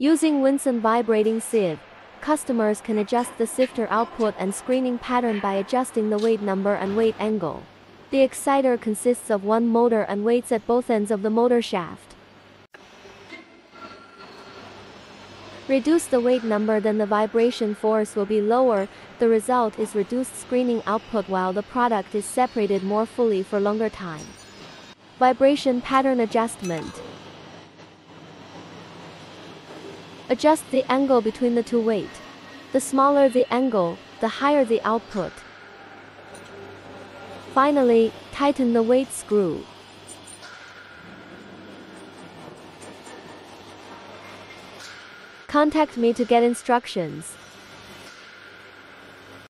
Using Winson vibrating sieve, customers can adjust the sifter output and screening pattern by adjusting the weight number and weight angle. The exciter consists of one motor and weights at both ends of the motor shaft. Reduce the weight number then the vibration force will be lower, the result is reduced screening output while the product is separated more fully for longer time. Vibration pattern adjustment. Adjust the angle between the two weight. The smaller the angle, the higher the output. Finally, tighten the weight screw. Contact me to get instructions.